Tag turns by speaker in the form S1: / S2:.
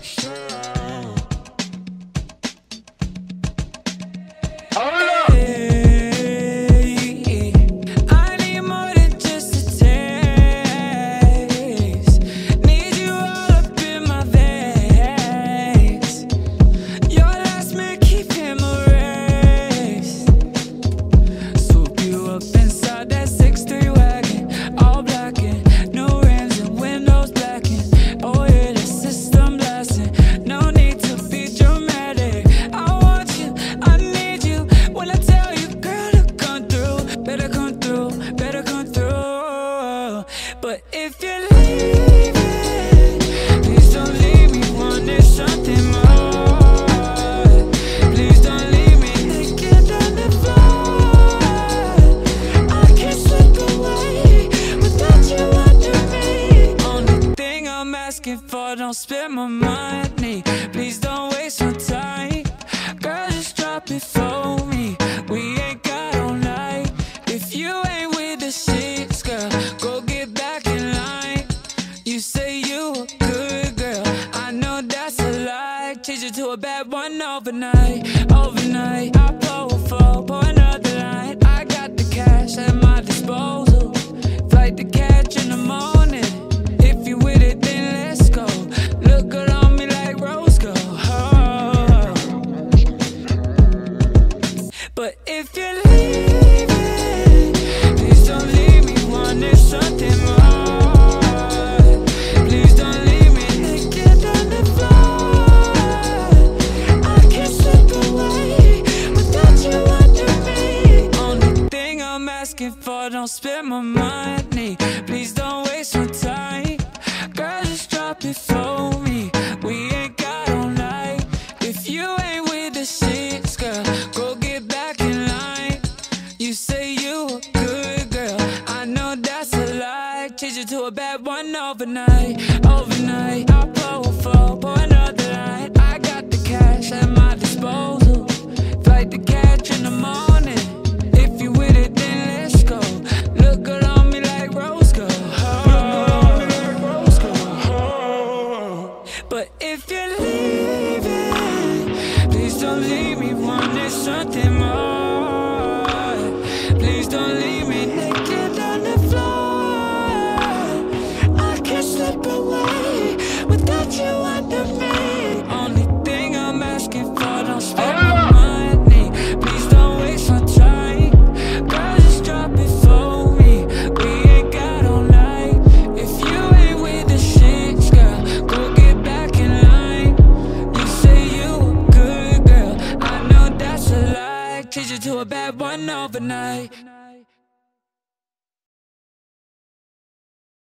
S1: Sure. asking for, don't spend my money. Please don't waste my time. Girl, just drop it for me. We ain't got all night. If you ain't with the shits, girl Go get back in line. You say you a good girl. I know that's a lie. Change it to a bad one overnight. Overnight I blow a four point. If you're leaving, please don't leave me wanting something more. Please don't leave me naked on the floor. I can't slip away without you under me. Only thing I'm asking for, don't spend my money. You good girl, I know that's a lie. Change you to a bad one overnight, overnight. I pour a four, pour another line. I got the cash at my disposal. Flight to catch in the morning. If you with it, then let's go. Look good on me like rose gold. But if you're leaving, please don't leave me wanting something more. Change you to a bad one overnight.